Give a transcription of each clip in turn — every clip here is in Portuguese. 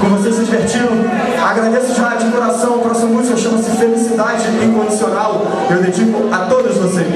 com vocês se divertindo. Agradeço já de coração, a próxima música chama-se Felicidade Incondicional. Eu dedico a todos vocês.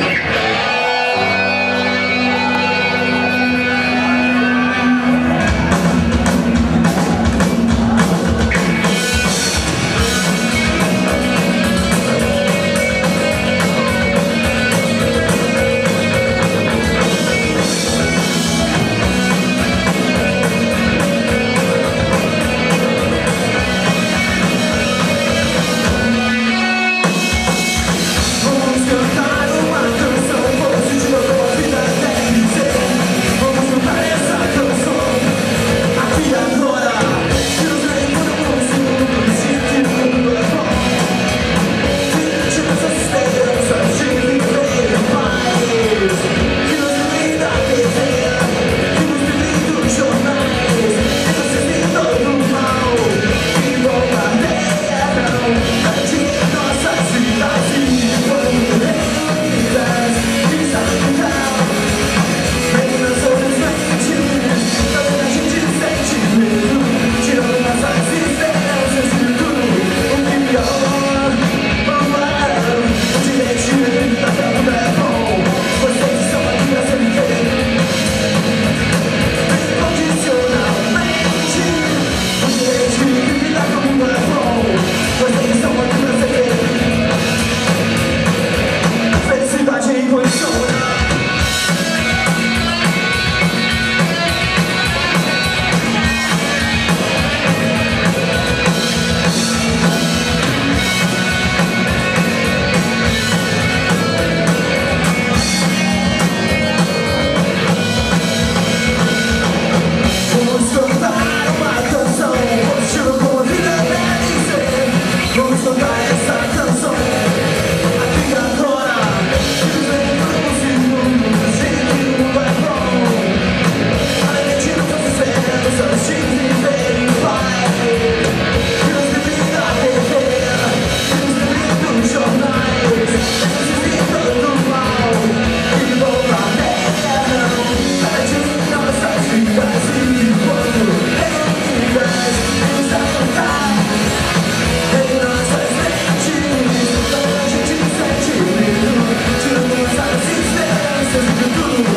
Felicidade é incondicional